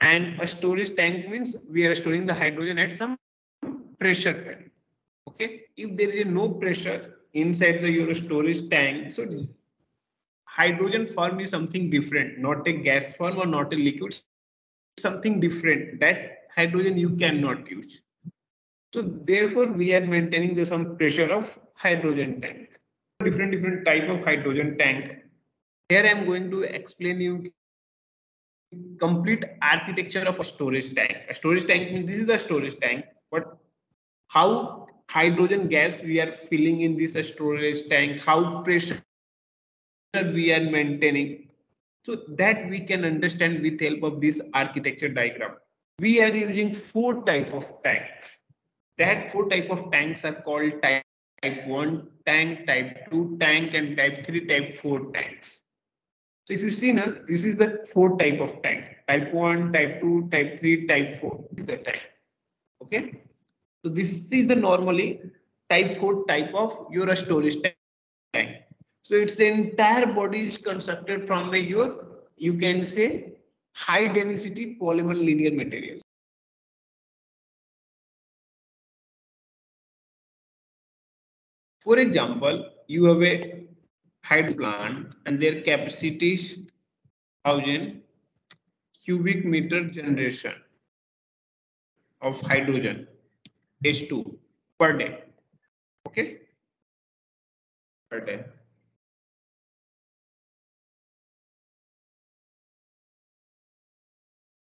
And a storage tank means we are storing the hydrogen at some pressure. Okay, if there is no pressure inside the your storage tank, so hydrogen form is something different, not a gas form or not a liquid, something different. That hydrogen you cannot use. So therefore, we are maintaining the some pressure of hydrogen tank. Different different type of hydrogen tank. Here I am going to explain you complete architecture of a storage tank. A storage tank means this is the storage tank, but how hydrogen gas we are filling in this storage tank, how pressure we are maintaining. So that we can understand with help of this architecture diagram. We are using four type of tank. That four type of tanks are called type, type 1 tank, type 2 tank, and type 3, type 4 tanks. So if you see now, this is the four type of tank. Type 1, type 2, type 3, type 4 is the tank. Okay. So this is the normally type 4 type of your storage tank. So its entire body is constructed from the your, you can say, high density polymer linear materials. For example, you have a hydro plant and their capacity is 1000 cubic meter generation of hydrogen H2 per day. Okay. Per day.